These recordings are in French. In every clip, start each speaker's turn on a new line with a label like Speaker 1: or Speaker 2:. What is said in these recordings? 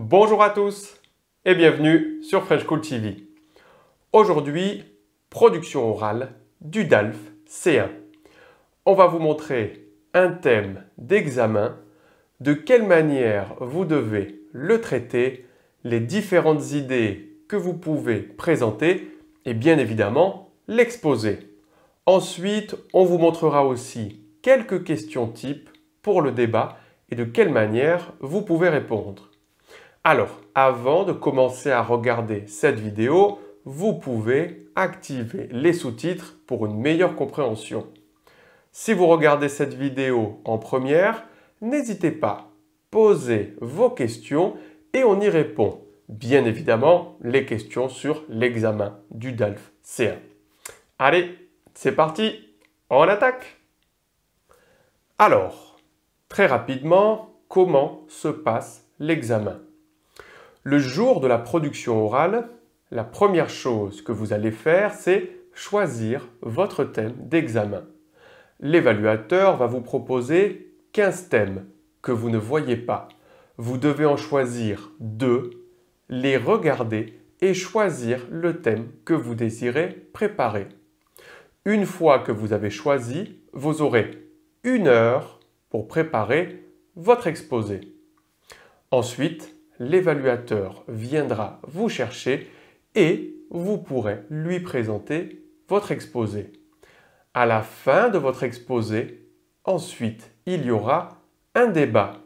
Speaker 1: Bonjour à tous et bienvenue sur French School TV. Aujourd'hui, production orale du DALF C1. On va vous montrer un thème d'examen, de quelle manière vous devez le traiter, les différentes idées que vous pouvez présenter et bien évidemment l'exposer. Ensuite, on vous montrera aussi quelques questions types pour le débat et de quelle manière vous pouvez répondre. Alors, avant de commencer à regarder cette vidéo, vous pouvez activer les sous-titres pour une meilleure compréhension. Si vous regardez cette vidéo en première, n'hésitez pas, posez vos questions et on y répond. Bien évidemment, les questions sur l'examen du DALF C1. Allez, c'est parti, on attaque Alors, très rapidement, comment se passe l'examen? Le jour de la production orale, la première chose que vous allez faire, c'est choisir votre thème d'examen. L'évaluateur va vous proposer 15 thèmes que vous ne voyez pas. Vous devez en choisir deux, les regarder et choisir le thème que vous désirez préparer. Une fois que vous avez choisi, vous aurez une heure pour préparer votre exposé. Ensuite, l'évaluateur viendra vous chercher et vous pourrez lui présenter votre exposé. À la fin de votre exposé, ensuite, il y aura un débat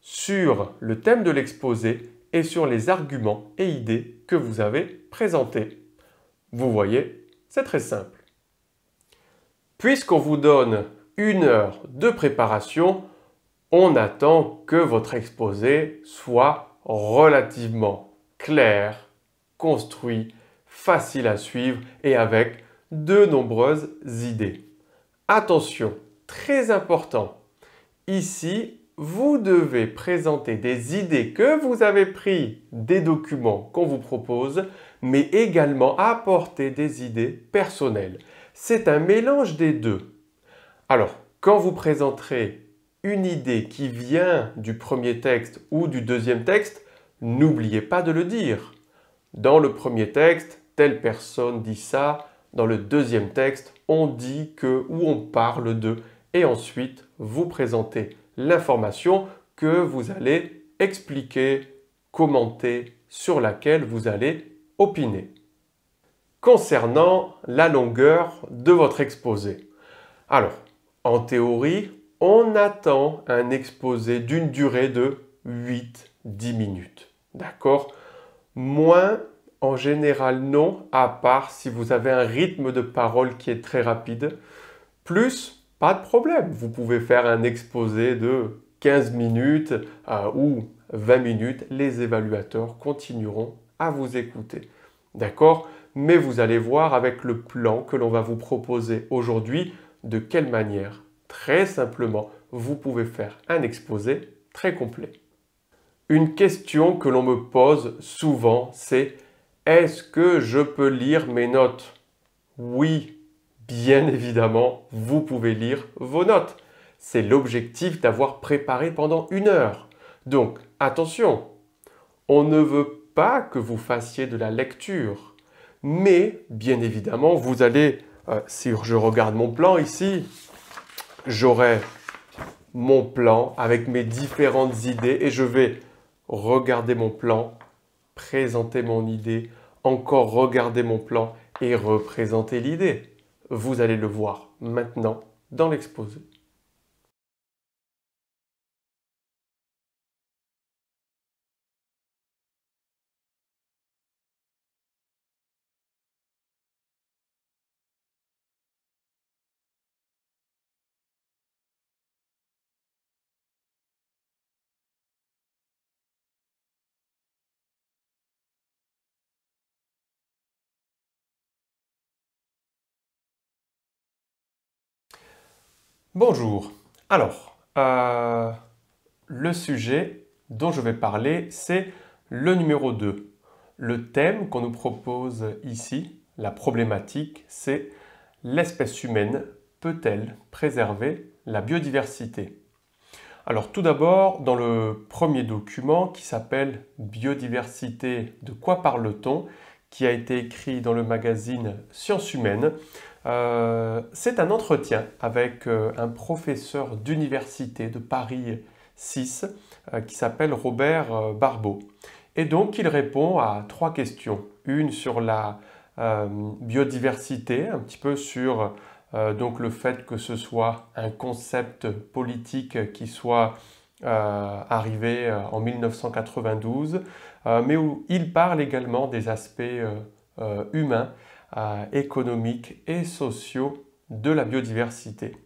Speaker 1: sur le thème de l'exposé et sur les arguments et idées que vous avez présentés. Vous voyez, c'est très simple. Puisqu'on vous donne une heure de préparation, on attend que votre exposé soit relativement clair, construit, facile à suivre et avec de nombreuses idées. Attention, très important, ici, vous devez présenter des idées que vous avez prises des documents qu'on vous propose, mais également apporter des idées personnelles. C'est un mélange des deux. Alors, quand vous présenterez une idée qui vient du premier texte ou du deuxième texte, n'oubliez pas de le dire. Dans le premier texte, telle personne dit ça. Dans le deuxième texte, on dit que ou on parle de. Et ensuite, vous présentez l'information que vous allez expliquer, commenter, sur laquelle vous allez opiner. Concernant la longueur de votre exposé. Alors, en théorie, on attend un exposé d'une durée de 8-10 minutes. D'accord? Moins, en général, non, à part si vous avez un rythme de parole qui est très rapide. Plus, pas de problème. Vous pouvez faire un exposé de 15 minutes euh, ou 20 minutes. Les évaluateurs continueront à vous écouter. D'accord? Mais vous allez voir avec le plan que l'on va vous proposer aujourd'hui de quelle manière, très simplement, vous pouvez faire un exposé très complet. Une question que l'on me pose souvent, c'est est-ce que je peux lire mes notes? Oui, bien évidemment, vous pouvez lire vos notes. C'est l'objectif d'avoir préparé pendant une heure. Donc, attention, on ne veut pas que vous fassiez de la lecture. Mais, bien évidemment, vous allez, euh, si je regarde mon plan ici, j'aurai mon plan avec mes différentes idées et je vais regarder mon plan, présenter mon idée, encore regarder mon plan et représenter l'idée. Vous allez le voir maintenant dans l'exposé. Bonjour. Alors, euh, le sujet dont je vais parler, c'est le numéro 2. Le thème qu'on nous propose ici, la problématique, c'est l'espèce humaine peut-elle préserver la biodiversité? Alors tout d'abord, dans le premier document qui s'appelle Biodiversité, de quoi parle-t-on? qui a été écrit dans le magazine Sciences humaines, euh, c'est un entretien avec euh, un professeur d'université de Paris 6 euh, qui s'appelle Robert Barbeau. Et donc il répond à trois questions. Une sur la biodiversité, un petit peu sur donc le fait que ce soit un concept politique qui soit arrivé en 1992, mais où il parle également des aspects humains euh, économiques et sociaux de la biodiversité.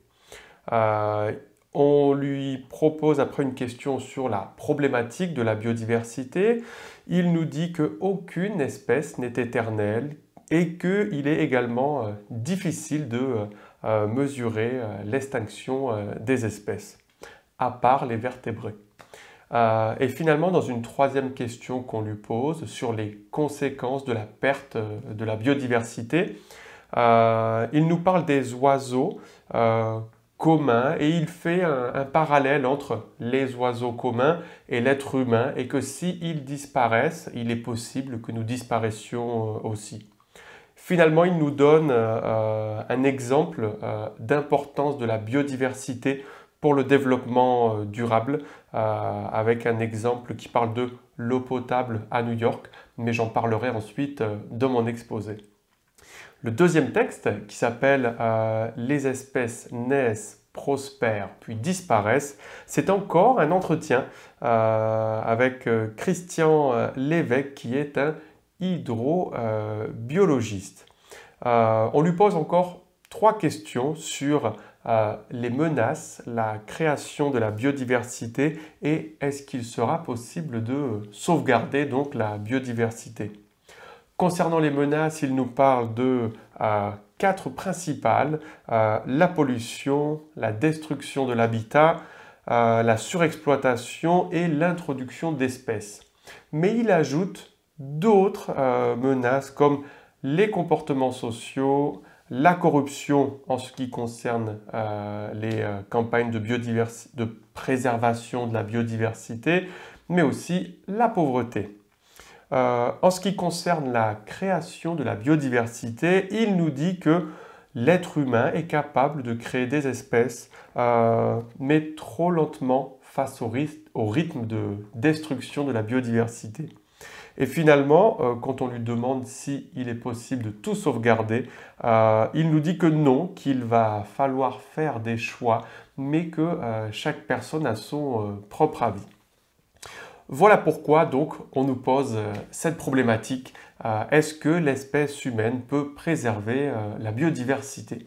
Speaker 1: Euh, on lui propose après une question sur la problématique de la biodiversité. Il nous dit qu'aucune espèce n'est éternelle et qu'il est également euh, difficile de mesurer l'extinction des espèces, à part les vertébrés. Euh, et finalement, dans une troisième question qu'on lui pose sur les conséquences de la perte euh, de la biodiversité, euh, il nous parle des oiseaux communs et il fait un, parallèle entre les oiseaux communs et l'être humain et que s'ils disparaissent, il est possible que nous disparaissions aussi. Finalement, il nous donne un exemple d'importance de la biodiversité pour le développement euh, durable, euh, avec un exemple qui parle de l'eau potable à New York, mais j'en parlerai ensuite euh, dans mon exposé. Le deuxième texte, qui s'appelle Les espèces naissent, prospèrent, puis disparaissent, c'est encore un entretien avec Christian Lévesque, qui est un hydrobiologiste. on lui pose encore trois questions sur les menaces, la création de la biodiversité et est-ce qu'il sera possible de sauvegarder donc la biodiversité? Concernant les menaces, il nous parle de euh, quatre principales, euh, la pollution, la destruction de l'habitat, euh, la surexploitation et l'introduction d'espèces. Mais il ajoute d'autres menaces comme les comportements sociaux, la corruption en ce qui concerne euh, les euh, campagnes de, préservation de la biodiversité, mais aussi la pauvreté. Euh, en ce qui concerne la création de la biodiversité, il nous dit que l'être humain est capable de créer des espèces, mais trop lentement face au rythme de destruction de la biodiversité. Et finalement, euh, quand on lui demande s'il est possible de tout sauvegarder, euh, il nous dit que non, qu'il va falloir faire des choix, mais que euh, chaque personne a son propre avis. Voilà pourquoi donc on nous pose cette problématique. Est-ce que l'espèce humaine peut préserver la biodiversité?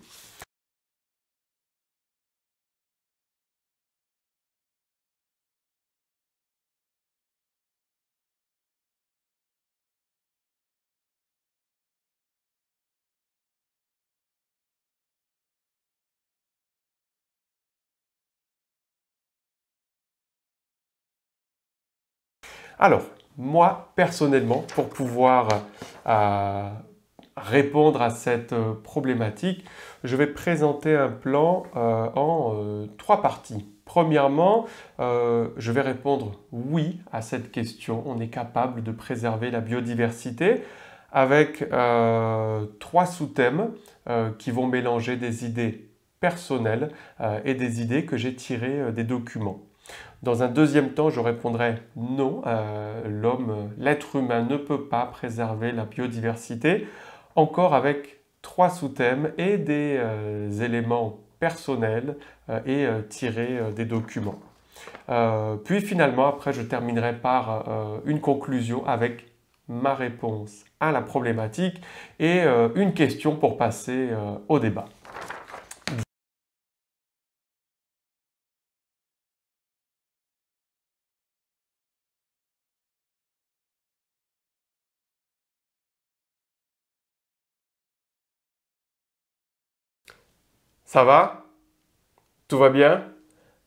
Speaker 1: Alors, moi, personnellement, pour pouvoir euh, répondre à cette euh, problématique, je vais présenter un plan euh, en trois parties. Premièrement, je vais répondre oui à cette question. On est capable de préserver la biodiversité avec trois sous-thèmes qui vont mélanger des idées personnelles et des idées que j'ai tirées des documents. Dans un deuxième temps, je répondrai non, euh, l'homme, l'être humain ne peut pas préserver la biodiversité, encore avec trois sous-thèmes et des euh, éléments personnels euh, et tirés des documents. puis finalement, après, je terminerai par une conclusion avec ma réponse à la problématique et une question pour passer au débat. Ça va? Tout va bien?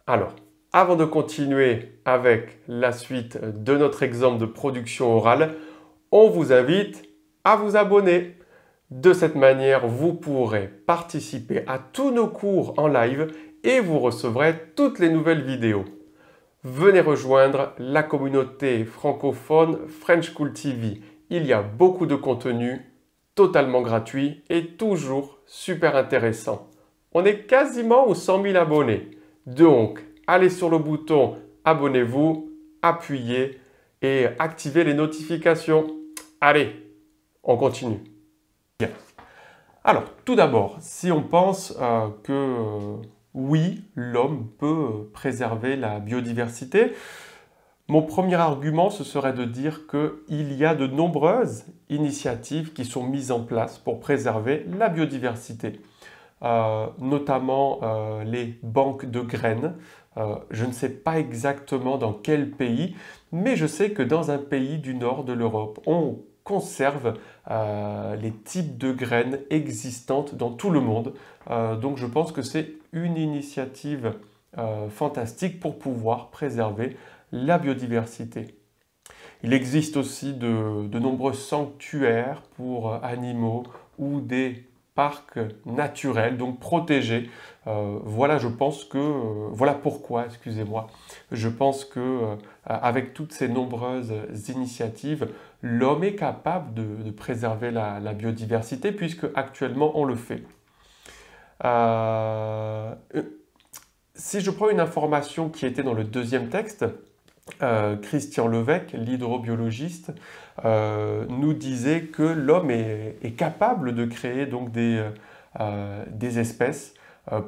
Speaker 1: Alors, avant de continuer avec la suite de notre exemple de production orale, on vous invite à vous abonner. De cette manière, vous pourrez participer à tous nos cours en live et vous recevrez toutes les nouvelles vidéos. venez rejoindre la communauté francophone French School TV. Il y a beaucoup de contenu totalement gratuit et toujours super intéressant. On est quasiment aux 100 000 abonnés. Donc, allez sur le bouton abonnez-vous, appuyez et activez les notifications. Allez, on continue. Alors, tout d'abord, si on pense euh, que euh, oui, l'homme peut préserver la biodiversité. Mon premier argument, ce serait de dire qu'il y a de nombreuses initiatives qui sont mises en place pour préserver la biodiversité, euh, notamment euh, les banques de graines. Euh, je ne sais pas exactement dans quel pays, mais je sais que dans un pays du nord de l'Europe, on conserve les types de graines existantes dans tout le monde. donc je pense que c'est une initiative fantastique pour pouvoir préserver la biodiversité. Il existe aussi de, nombreux sanctuaires pour animaux ou des parcs naturels, donc protégés. Euh, voilà, je pense que, voilà pourquoi, excusez-moi, je pense que avec toutes ces nombreuses initiatives, l'homme est capable de, préserver la, biodiversité puisque actuellement on le fait. Euh, si je prends une information qui était dans le deuxième texte, euh, Christian Levesque, l'hydrobiologiste, euh, nous disait que l'homme est, capable de créer donc des, des espèces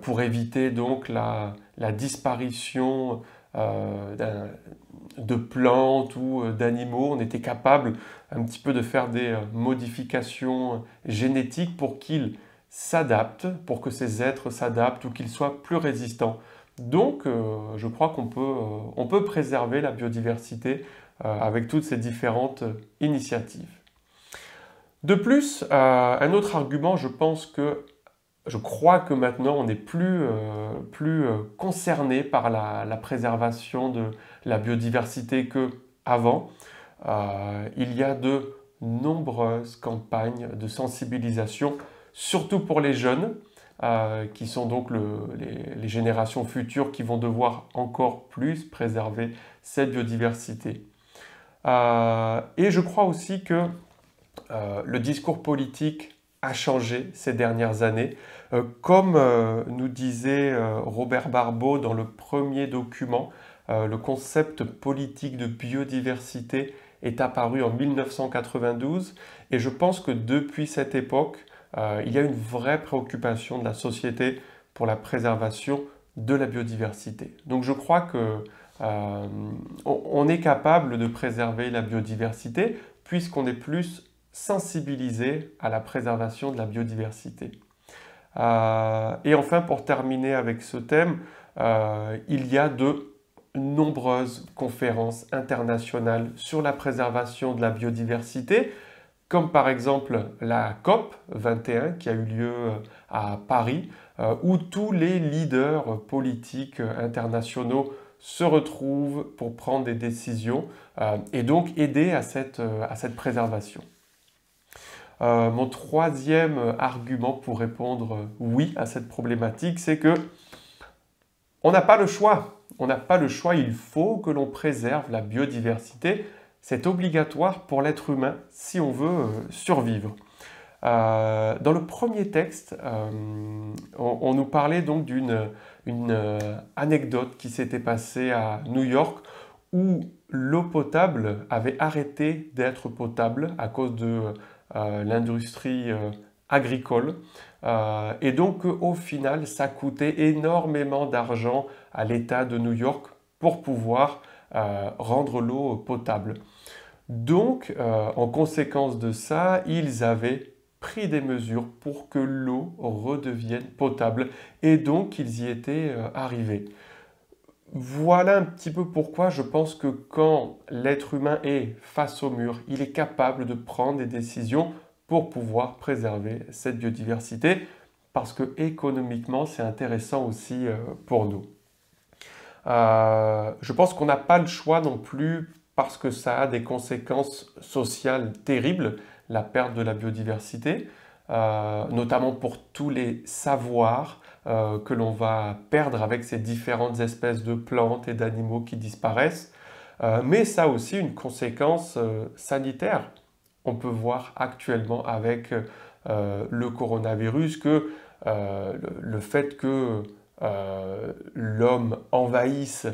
Speaker 1: pour éviter donc la, la disparition de plantes ou d'animaux. On était capable un petit peu de faire des modifications génétiques pour qu'ils s'adaptent, pour que ces êtres s'adaptent ou qu'ils soient plus résistants. Donc, euh, je crois qu'on peut, euh, on peut préserver la biodiversité euh, avec toutes ces différentes initiatives. De plus, un autre argument, je pense que je crois que maintenant on n'est plus, concerné par la, la, préservation de la biodiversité que avant. il y a de nombreuses campagnes de sensibilisation surtout pour les jeunes, euh, qui sont donc les, générations futures qui vont devoir encore plus préserver cette biodiversité. Euh, et je crois aussi que euh, le discours politique a changé ces dernières années. comme nous disait Robert Barbeau dans le premier document, le concept politique de biodiversité est apparu en 1992 et je pense que depuis cette époque, euh, il y a une vraie préoccupation de la société pour la préservation de la biodiversité. Donc je crois que euh, on est capable de préserver la biodiversité puisqu'on est plus sensibilisé à la préservation de la biodiversité. Euh, et enfin, pour terminer avec ce thème, il y a de nombreuses conférences internationales sur la préservation de la biodiversité comme par exemple la COP 21 qui a eu lieu euh, à Paris, euh, où tous les leaders politiques internationaux se retrouvent pour prendre des décisions euh, et donc aider à cette, à cette préservation. mon troisième argument pour répondre oui à cette problématique, c'est que on n'a pas le choix. On n'a pas le choix, il faut que l'on préserve la biodiversité c'est obligatoire pour l'être humain si on veut euh, survivre. Euh, dans le premier texte, euh, on, nous parlait donc d'une anecdote qui s'était passée à New York où l'eau potable avait arrêté d'être potable à cause de l'industrie agricole. et donc au final, ça coûtait énormément d'argent à l'État de New York pour pouvoir rendre l'eau potable. Donc, euh, en conséquence de ça, ils avaient pris des mesures pour que l'eau redevienne potable et donc ils y étaient euh, arrivés. Voilà un petit peu pourquoi je pense que quand l'être humain est face au mur, il est capable de prendre des décisions pour pouvoir préserver cette biodiversité parce que économiquement c'est intéressant aussi euh, pour nous. je pense qu'on n'a pas le choix non plus parce que ça a des conséquences sociales terribles, la perte de la biodiversité, euh, notamment pour tous les savoirs, que l'on va perdre avec ces différentes espèces de plantes et d'animaux qui disparaissent. mais ça a aussi une conséquence sanitaire. On peut voir actuellement avec le coronavirus que le, fait que l'homme envahisse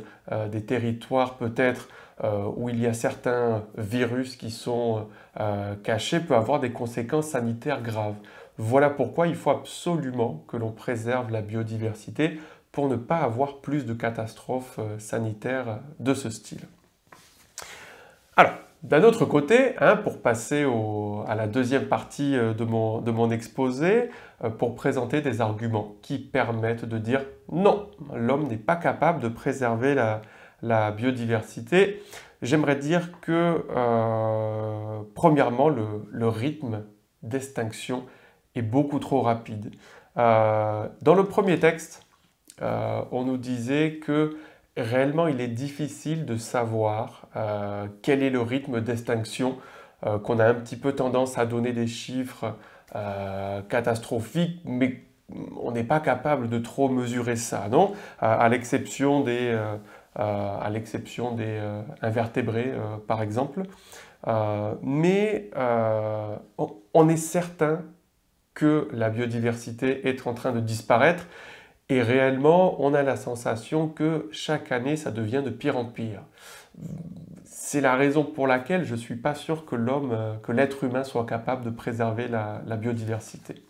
Speaker 1: des territoires peut-être euh, où il y a certains virus qui sont euh, cachés peut avoir des conséquences sanitaires graves. Voilà pourquoi il faut absolument que l'on préserve la biodiversité pour ne pas avoir plus de catastrophes euh, sanitaires de ce style. Alors, d'un autre côté, hein, pour passer à la deuxième partie de mon, de mon exposé, pour présenter des arguments qui permettent de dire non, l'homme n'est pas capable de préserver la, la biodiversité, j'aimerais dire que, euh, premièrement, le, rythme d'extinction est beaucoup trop rapide. Euh, dans le premier texte, euh, on nous disait que réellement il est difficile de savoir quel est le rythme d'extinction, qu'on a un petit peu tendance à donner des chiffres catastrophiques, mais on n'est pas capable de trop mesurer ça, non? À, l'exception des, à l'exception des euh, invertébrés euh, par exemple. mais on est certain que la biodiversité est en train de disparaître et réellement on a la sensation que chaque année ça devient de pire en pire. C'est la raison pour laquelle je ne suis pas sûr que l'homme, que l'être humain soit capable de préserver la, biodiversité.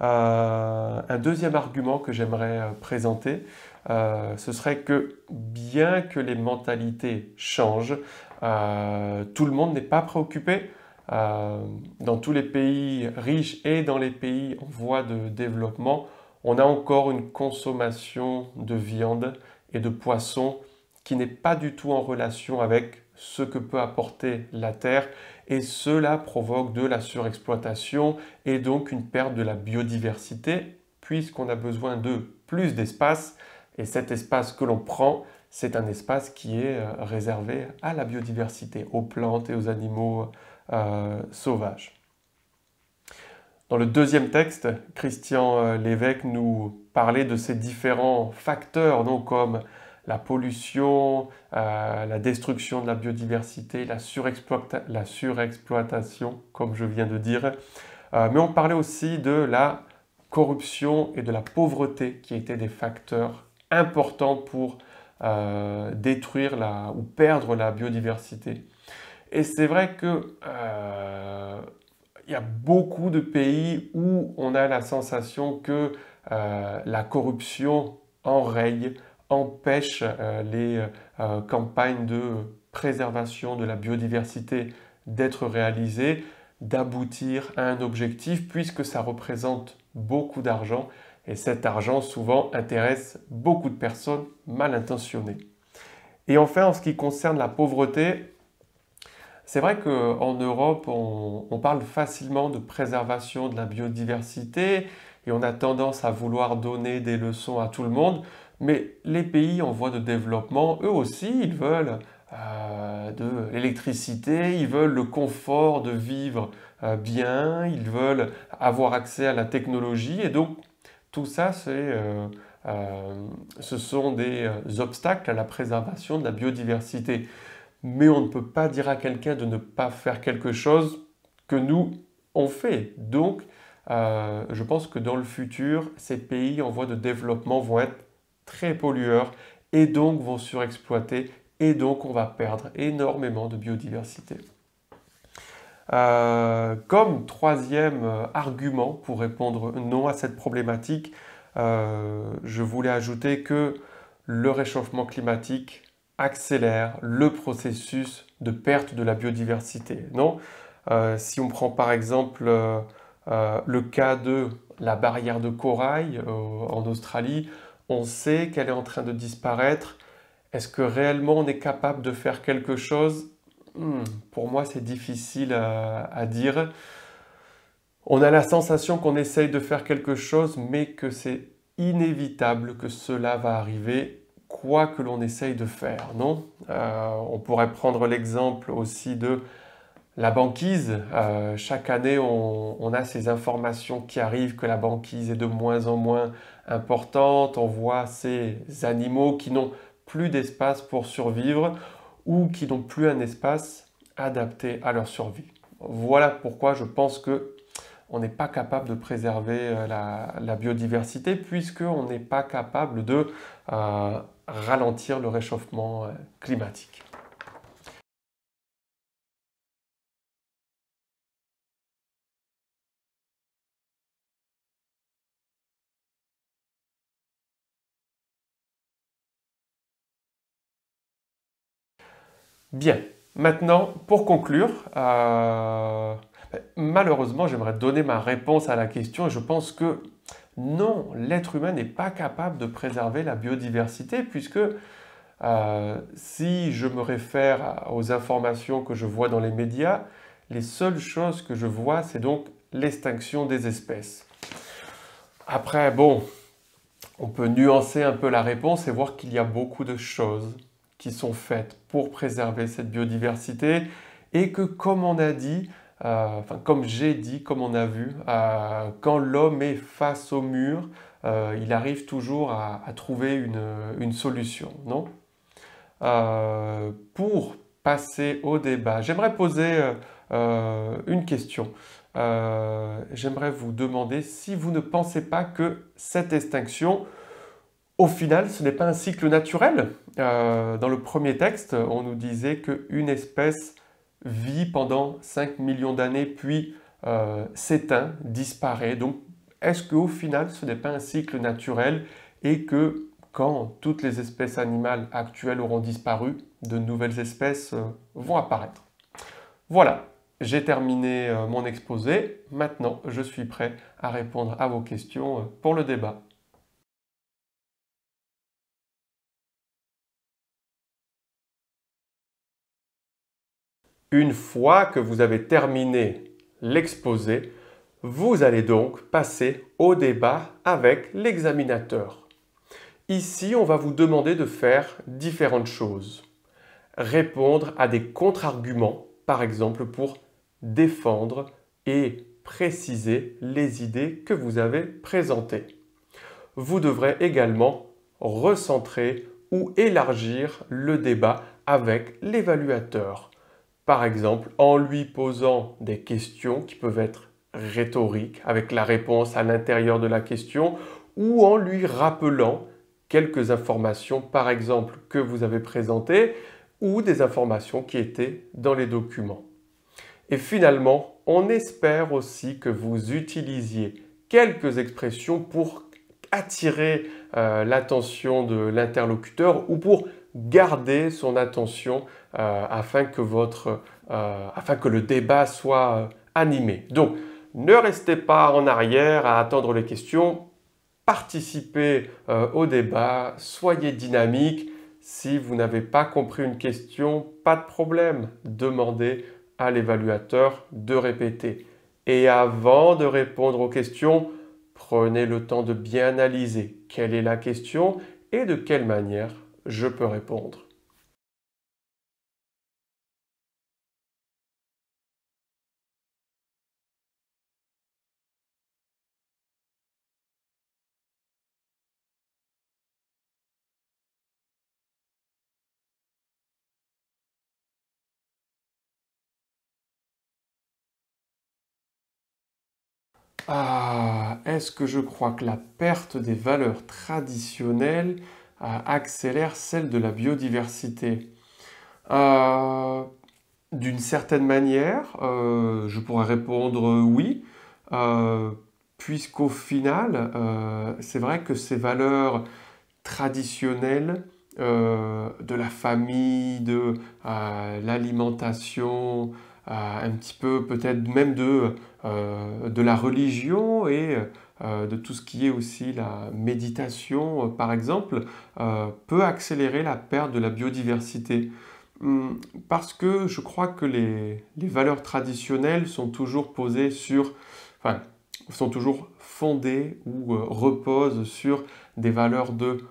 Speaker 1: un deuxième argument que j'aimerais présenter, euh, ce serait que bien que les mentalités changent, euh, tout le monde n'est pas préoccupé. Euh, dans tous les pays riches et dans les pays en voie de développement, on a encore une consommation de viande et de poissons qui n'est pas du tout en relation avec ce que peut apporter la terre et cela provoque de la surexploitation et donc une perte de la biodiversité puisqu'on a besoin de plus d'espace et cet espace que l'on prend, c'est un espace qui est euh, réservé à la biodiversité, aux plantes et aux animaux euh, sauvages. Dans le deuxième texte, Christian euh, Lévesque nous parlait de ces différents facteurs, comme la pollution, la destruction de la biodiversité, la, surexploitation, comme je viens de dire. mais on parlait aussi de la corruption et de la pauvreté qui étaient des facteurs important pour euh, détruire la, ou perdre la biodiversité. Et c'est vrai que euh, y a beaucoup de pays où on a la sensation que euh, la corruption enraye, empêche les campagnes de préservation de la biodiversité d'être réalisées, d'aboutir à un objectif, puisque ça représente beaucoup d'argent et cet argent souvent intéresse beaucoup de personnes mal intentionnées. Et enfin, en ce qui concerne la pauvreté, c'est vrai qu'en Europe, on, parle facilement de préservation de la biodiversité et on a tendance à vouloir donner des leçons à tout le monde, mais les pays en voie de développement, eux aussi, ils veulent euh, de l'électricité, ils veulent le confort de vivre euh, bien, ils veulent avoir accès à la technologie et donc tout ça, euh, euh, ce sont des euh, obstacles à la préservation de la biodiversité. Mais on ne peut pas dire à quelqu'un de ne pas faire quelque chose que nous, on fait. Donc, je pense que dans le futur, ces pays en voie de développement vont être très pollueurs et donc vont surexploiter et donc on va perdre énormément de biodiversité. Euh, comme troisième euh, argument pour répondre non à cette problématique, euh, je voulais ajouter que le réchauffement climatique accélère le processus de perte de la biodiversité. Non Si on prend par exemple le cas de la barrière de corail en Australie, on sait qu'elle est en train de disparaître. Est-ce que réellement on est capable de faire quelque chose Hmm, pour moi, c'est difficile à, dire. On a la sensation qu'on essaye de faire quelque chose, mais que c'est inévitable que cela va arriver, quoi que l'on essaye de faire, non? Euh, On pourrait prendre l'exemple aussi de la banquise. Euh, chaque année, on, a ces informations qui arrivent que la banquise est de moins en moins importante. On voit ces animaux qui n'ont plus d'espace pour survivre ou qui n'ont plus un espace adapté à leur survie. Voilà pourquoi je pense que on n'est pas capable de préserver euh, la, biodiversité puisqu'on n'est pas capable de euh, ralentir le réchauffement euh, climatique. Bien, maintenant, pour conclure, malheureusement, j'aimerais donner ma réponse à la question. Et je pense que non, l'être humain n'est pas capable de préserver la biodiversité puisque euh, si je me réfère aux informations que je vois dans les médias, les seules choses que je vois, c'est donc l'extinction des espèces. Après, bon, on peut nuancer un peu la réponse et voir qu'il y a beaucoup de choses qui sont faites pour préserver cette biodiversité et que, comme on a dit, euh, enfin, comme j'ai dit, comme on a vu, euh, quand l'homme est face au mur, euh, il arrive toujours à, trouver une, solution, non? Pour passer au débat, j'aimerais poser une question. j'aimerais vous demander si vous ne pensez pas que cette extinction, au final, ce n'est pas un cycle naturel. dans le premier texte, on nous disait qu'une espèce vit pendant 5 millions d'années, puis euh, s'éteint, disparaît. Donc, est-ce qu'au final, ce n'est pas un cycle naturel et que quand toutes les espèces animales actuelles auront disparu, de nouvelles espèces euh, vont apparaître? Voilà, j'ai terminé euh, mon exposé. Maintenant, je suis prêt à répondre à vos questions pour le débat. Une fois que vous avez terminé l'exposé, vous allez donc passer au débat avec l'examinateur. Ici, on va vous demander de faire différentes choses. Répondre à des contre-arguments, par exemple pour défendre et préciser les idées que vous avez présentées. Vous devrez également recentrer ou élargir le débat avec l'évaluateur par exemple en lui posant des questions qui peuvent être rhétoriques, avec la réponse à l'intérieur de la question, ou en lui rappelant quelques informations, par exemple, que vous avez présentées, ou des informations qui étaient dans les documents. Et finalement, on espère aussi que vous utilisiez quelques expressions pour attirer euh, l'attention de l'interlocuteur ou pour garder son attention euh, afin, que votre, euh, afin que le débat soit euh, animé. Donc, ne restez pas en arrière à attendre les questions, participez au débat, soyez dynamique. Si vous n'avez pas compris une question, pas de problème, demandez à l'évaluateur de répéter. Et avant de répondre aux questions, prenez le temps de bien analyser quelle est la question et de quelle manière je peux répondre. Ah, est-ce que je crois que la perte des valeurs traditionnelles accélère celle de la biodiversité. Euh, D'une certaine manière, euh, je pourrais répondre oui, puisqu'au final, c'est vrai que ces valeurs traditionnelles de la famille, de l'alimentation, un petit peu peut-être même de, euh, de la religion et euh, de tout ce qui est aussi la méditation, euh, par exemple, peut accélérer la perte de la biodiversité. Hum, parce que je crois que les, les valeurs traditionnelles sont toujours posées sur, enfin, sont toujours fondées ou reposent sur des valeurs de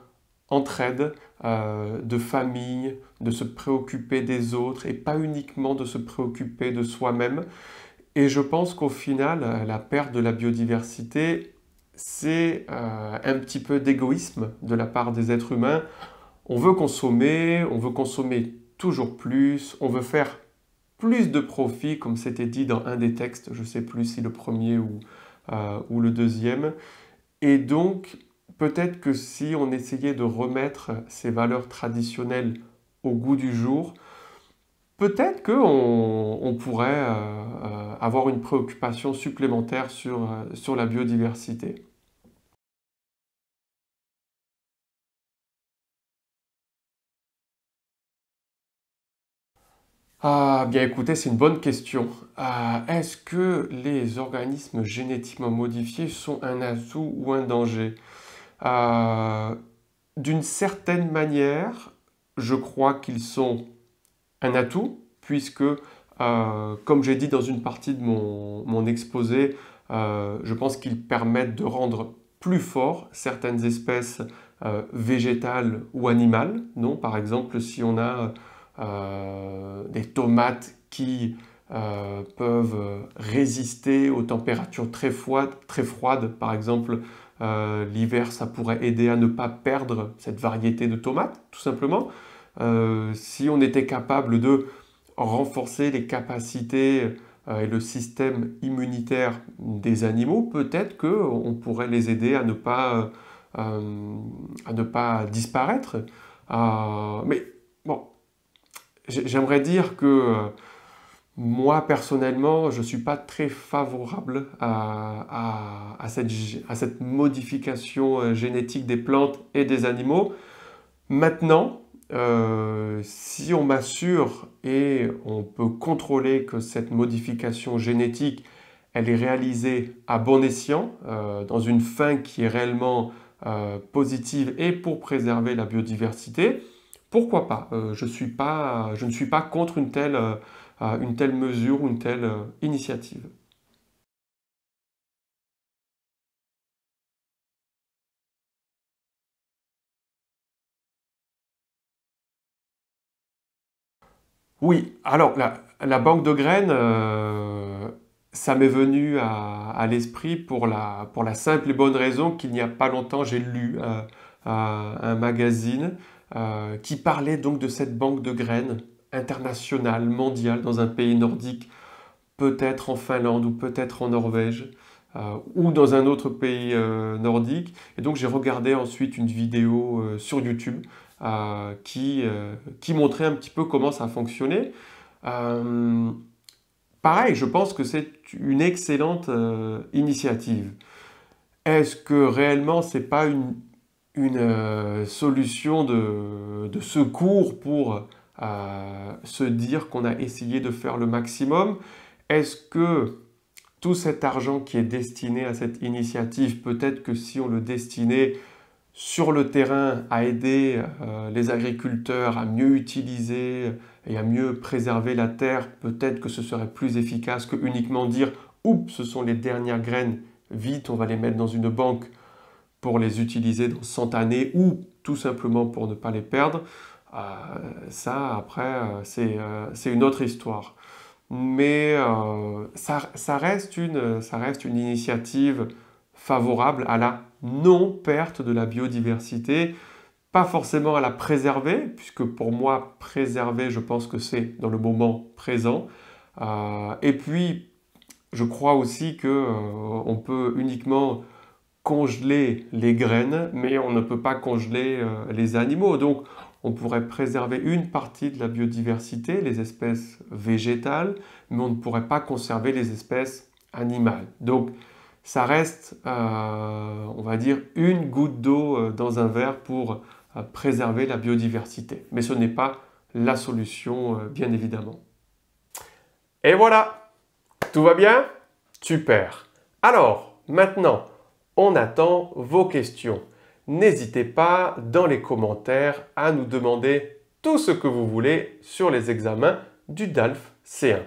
Speaker 1: entraide, euh, de famille, de se préoccuper des autres et pas uniquement de se préoccuper de soi-même. Et je pense qu'au final, la perte de la biodiversité, c'est un petit peu d'égoïsme de la part des êtres humains. On veut consommer, on veut consommer toujours plus, on veut faire plus de profit, comme c'était dit dans un des textes, je ne sais plus si le premier ou, euh, ou le deuxième. Et donc, peut-être que si on essayait de remettre ces valeurs traditionnelles au goût du jour, peut-être qu'on on pourrait euh, euh, avoir une préoccupation supplémentaire sur, sur la biodiversité. Ah, bien écoutez, c'est une bonne question. Est-ce que les organismes génétiquement modifiés sont un atout ou un danger? D'une certaine manière, je crois qu'ils sont un atout, puisque, ah, comme j'ai dit dans une partie de mon, exposé, je pense qu'ils permettent de rendre plus fort certaines espèces végétales ou animales. Non, par exemple, si on a euh, des tomates qui euh, peuvent résister aux températures très froides, très froides. Par exemple, euh, l'hiver, ça pourrait aider à ne pas perdre cette variété de tomates, tout simplement. Si on était capable de renforcer les capacités et le système immunitaire des animaux, peut-être qu'on pourrait les aider à ne pas, à ne pas disparaître. mais bon, J'aimerais dire que euh, moi, personnellement, je ne suis pas très favorable à, cette, modification euh, génétique des plantes et des animaux. Maintenant, euh, si on m'assure et on peut contrôler que cette modification génétique, elle est réalisée à bon escient, dans une fin qui est réellement positive et pour préserver la biodiversité, pourquoi pas? Euh, je, ne suis pas contre une telle, euh, une telle mesure ou une telle euh, initiative. Oui, alors la, banque de graines, ça m'est venu à, l'esprit pour la, simple et bonne raison qu'il n'y a pas longtemps, j'ai lu un magazine euh, qui parlait donc de cette banque de graines internationale, mondiale, dans un pays nordique, peut-être en Finlande ou peut-être en Norvège. Euh, ou dans un autre pays euh, nordique. Et donc j'ai regardé ensuite une vidéo sur YouTube qui, qui montrait un petit peu comment ça fonctionnait. pareil, je pense que c'est une excellente initiative. Est-ce que réellement c'est pas une une euh, solution de, secours pour euh, se dire qu'on a essayé de faire le maximum? Est-ce que tout cet argent qui est destiné à cette initiative, peut-être que si on le destinait sur le terrain à aider euh, les agriculteurs à mieux utiliser et à mieux préserver la terre, peut-être que ce serait plus efficace que uniquement dire oups, ce sont les dernières graines, vite, on va les mettre dans une banque pour les utiliser dans 100 années ou tout simplement pour ne pas les perdre, euh, ça après euh, c'est une autre histoire. Mais ça, ça, reste une, ça reste une initiative favorable à la non-perte de la biodiversité, pas forcément à la préserver, puisque pour moi, préserver, je pense que c'est dans le moment présent. et puis, je crois aussi que on peut uniquement congeler les graines, mais on ne peut pas congeler euh, les animaux. Donc, on pourrait préserver une partie de la biodiversité, les espèces végétales, mais on ne pourrait pas conserver les espèces animales. Donc, ça reste, euh, on va dire, une goutte d'eau euh, dans un verre pour préserver la biodiversité. Mais ce n'est pas la solution, bien évidemment. Et voilà, tout va bien? Super. Alors, maintenant, on attend vos questions. N'hésitez pas dans les commentaires à nous demander tout ce que vous voulez sur les examens du DALF C1.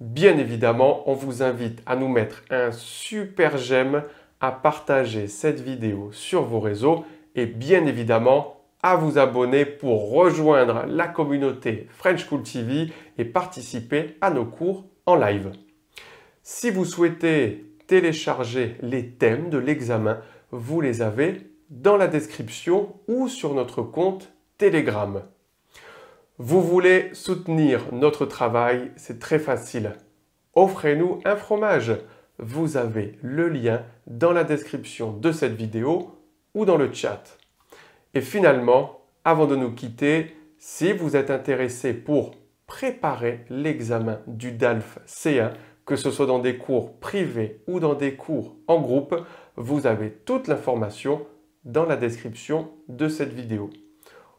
Speaker 1: Bien évidemment, on vous invite à nous mettre un super j'aime, à partager cette vidéo sur vos réseaux et bien évidemment à vous abonner pour rejoindre la communauté French School TV et participer à nos cours en live. Si vous souhaitez télécharger les thèmes de l'examen, vous les avez dans la description ou sur notre compte Telegram. Vous voulez soutenir notre travail, c'est très facile. Offrez-nous un fromage. Vous avez le lien dans la description de cette vidéo ou dans le chat. Et finalement, avant de nous quitter, si vous êtes intéressé pour préparer l'examen du DALF C1, que ce soit dans des cours privés ou dans des cours en groupe, vous avez toute l'information dans la description de cette vidéo.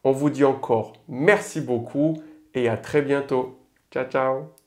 Speaker 1: On vous dit encore merci beaucoup et à très bientôt. Ciao ciao